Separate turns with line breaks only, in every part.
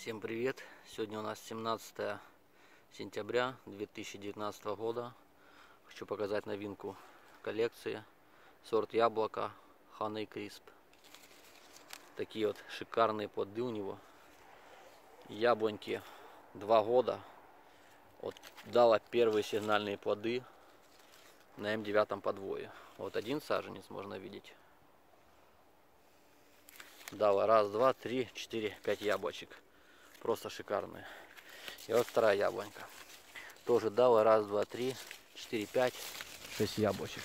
Всем привет! Сегодня у нас 17 сентября 2019 года. Хочу показать новинку коллекции. Сорт яблока Honey Crisp. Такие вот шикарные плоды у него. Яблоньки 2 года. Вот дала первые сигнальные плоды на М9 подвое. Вот один саженец можно видеть. Дала раз, два, три, четыре, пять яблочек. Просто шикарные. И вот вторая яблонька. Тоже дала раз, два, три, четыре, пять, шесть яблочек.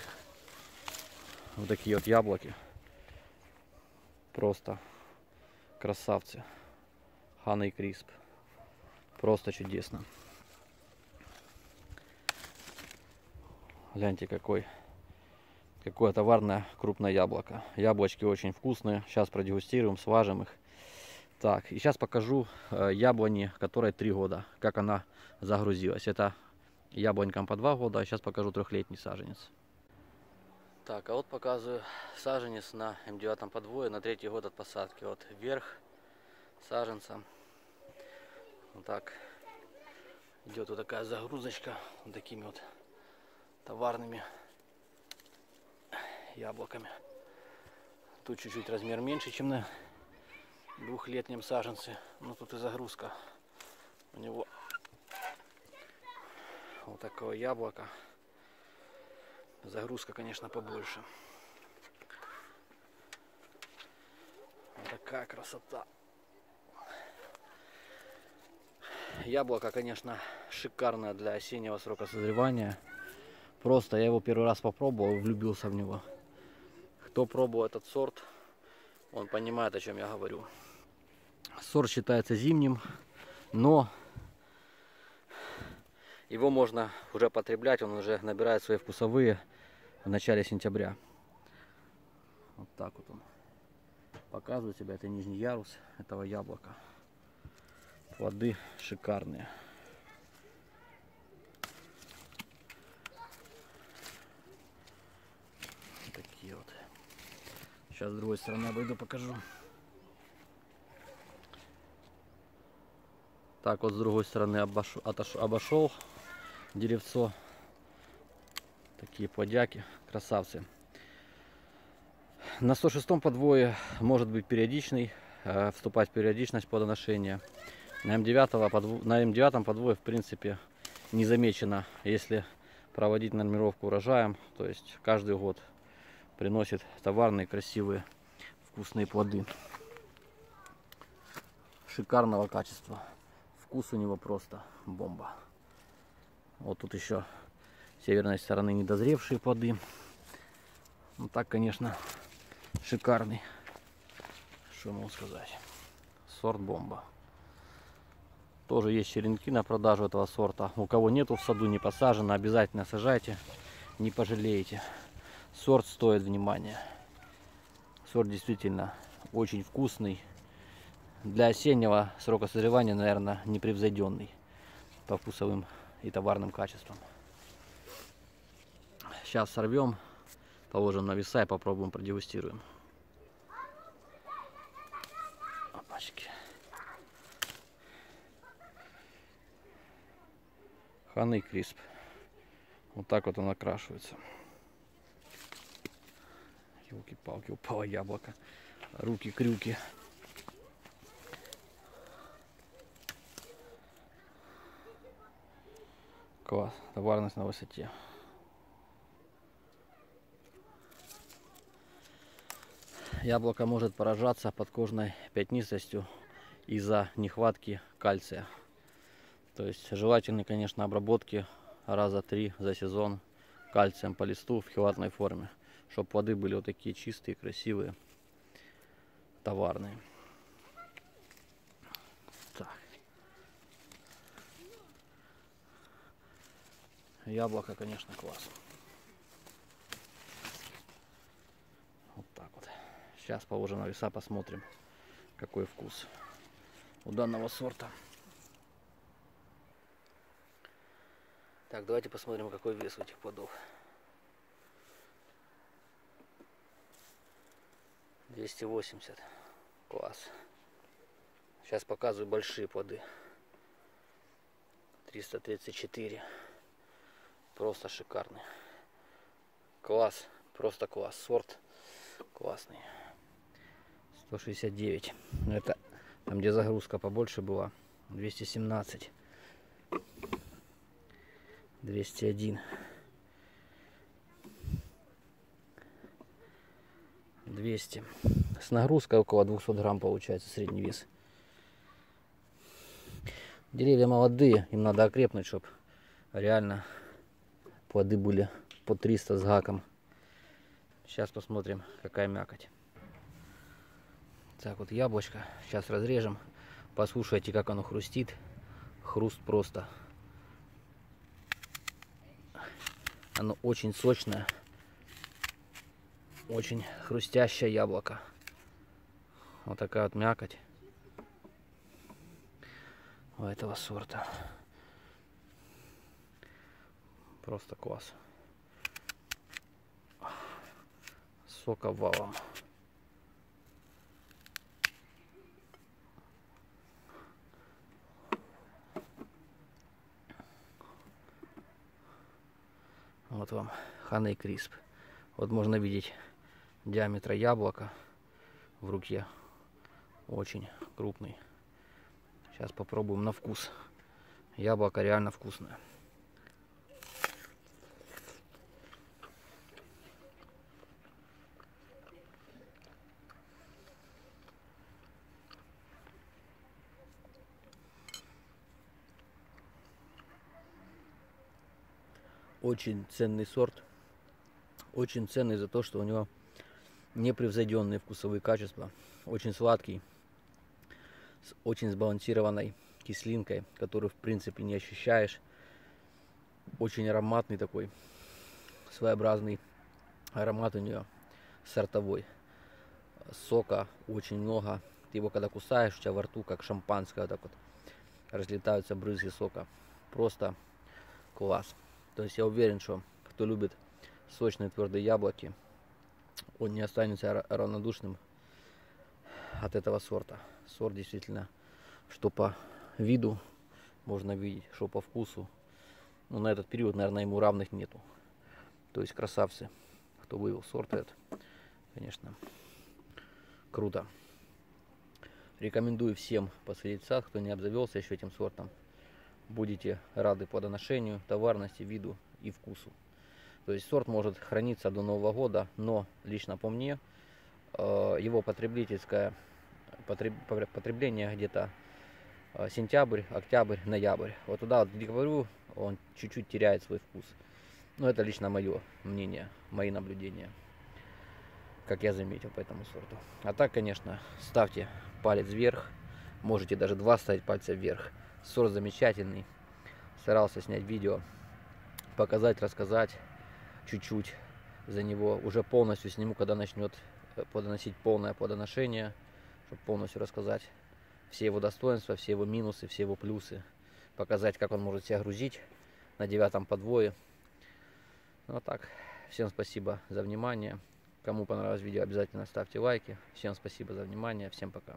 Вот такие вот яблоки. Просто красавцы. Хана и Крисп. Просто чудесно. Гляньте, какой какое товарное крупное яблоко. Яблочки очень вкусные. Сейчас продегустируем, сважим их. Так, и сейчас покажу яблони, которой 3 года, как она загрузилась. Это яблонькам по 2 года, а сейчас покажу трехлетний саженец. Так, а вот показываю саженец на М9 подвое на третий год от посадки. Вот вверх саженца. Вот так идет вот такая загрузочка вот такими вот товарными яблоками. Тут чуть-чуть размер меньше, чем на двухлетнем саженце. Но тут и загрузка у него вот такого яблока. Загрузка, конечно, побольше. Вот такая красота. Яблоко, конечно, шикарное для осеннего срока созревания. Просто я его первый раз попробовал, влюбился в него. Кто пробовал этот сорт, он понимает, о чем я говорю. Сорт считается зимним, но его можно уже потреблять, он уже набирает свои вкусовые в начале сентября. Вот так вот он показывает себя. Это нижний ярус этого яблока. Плоды шикарные. Такие вот. Сейчас с другой стороны обойду покажу. Так вот с другой стороны обошел, обошел деревцо. Такие плодяки, красавцы. На 106 подвое может быть периодичный, э, вступать в периодичность плодоношения. На М9, подво... на М9 подвое в принципе не замечено, если проводить нормировку урожаем. То есть каждый год приносит товарные, красивые, вкусные плоды. Шикарного качества вкус у него просто бомба. Вот тут еще с северной стороны недозревшие плоды. Ну так, конечно, шикарный. Что могу сказать? Сорт бомба. Тоже есть черенки на продажу этого сорта. У кого нету в саду, не посажено, обязательно сажайте. Не пожалеете. Сорт стоит внимания. Сорт действительно очень вкусный для осеннего срока созревания, наверное, непревзойденный по вкусовым и товарным качествам. Сейчас сорвем, положим на веса и попробуем продегустируем. Опачки. Ханы крисп. Вот так вот он окрашивается. Елки-палки, упало яблоко. Руки-крюки. Класс, товарность на высоте. Яблоко может поражаться подкожной пятнистостью из-за нехватки кальция. То есть желательно, конечно, обработки раза три за сезон кальцием по листу в хилатной форме, чтобы плоды были вот такие чистые, красивые, товарные. Яблоко, конечно, класс. Вот так вот. Сейчас положим на веса, посмотрим, какой вкус у данного сорта. Так, давайте посмотрим, какой вес у этих плодов. 280. Класс. Сейчас показываю большие плоды. 334. Просто шикарный. Класс. Просто класс. Сорт классный. 169. Это там, где загрузка побольше была. 217. 201. 200. С нагрузкой около 200 грамм получается средний вес. Деревья молодые, им надо окрепнуть, чтобы реально плоды были по 300 с гаком. Сейчас посмотрим, какая мякоть. Так вот яблочко. Сейчас разрежем. Послушайте, как оно хрустит. Хруст просто. Оно очень сочное. Очень хрустящее яблоко. Вот такая вот мякоть у этого сорта. Просто класс. Сока. Вот вам Ханей Крисп. Вот можно видеть диаметра яблока в руке. Очень крупный. Сейчас попробуем на вкус. Яблоко реально вкусное. Очень ценный сорт. Очень ценный за то, что у него непревзойденные вкусовые качества. Очень сладкий с очень сбалансированной кислинкой, которую в принципе не ощущаешь. Очень ароматный такой, своеобразный аромат у нее сортовой. Сока очень много. Ты его когда кусаешь, у тебя во рту как шампанское, так вот разлетаются брызги сока. Просто класс. То есть я уверен, что кто любит сочные твердые яблоки, он не останется равнодушным от этого сорта. Сорт действительно, что по виду можно видеть, что по вкусу. Но на этот период, наверное, ему равных нету. То есть красавцы, кто вывел сорт этот, конечно, круто. Рекомендую всем посадить сад, кто не обзавелся еще этим сортом. Будете рады плодоношению, товарности, виду и вкусу. То есть сорт может храниться до Нового года, но лично по мне э, его потребительская потребление где-то э, сентябрь, октябрь, ноябрь. Вот туда, вот, говорю, он чуть-чуть теряет свой вкус. Но это лично мое мнение, мои наблюдения, как я заметил по этому сорту. А так, конечно, ставьте палец вверх, можете даже два ставить пальца вверх. Сорт замечательный, старался снять видео, показать, рассказать чуть-чуть за него. Уже полностью сниму, когда начнет э, плодоносить полное плодоношение чтобы полностью рассказать все его достоинства, все его минусы, все его плюсы, показать, как он может себя грузить на девятом подвое. Ну а так, всем спасибо за внимание. Кому понравилось видео, обязательно ставьте лайки. Всем спасибо за внимание. Всем пока.